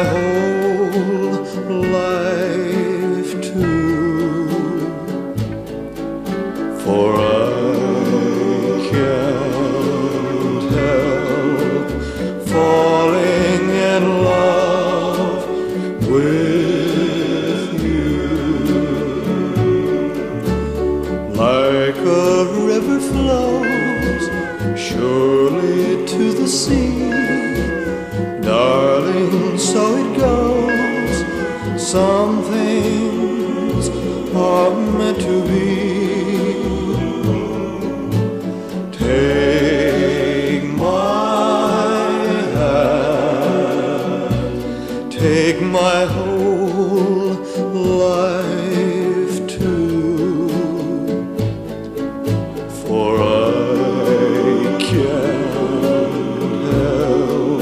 My whole life too. For I can't help falling in love with you. Like a river flows surely to the sea, darling, so are meant to be. Take my hand, take my whole life too, for I can't help love.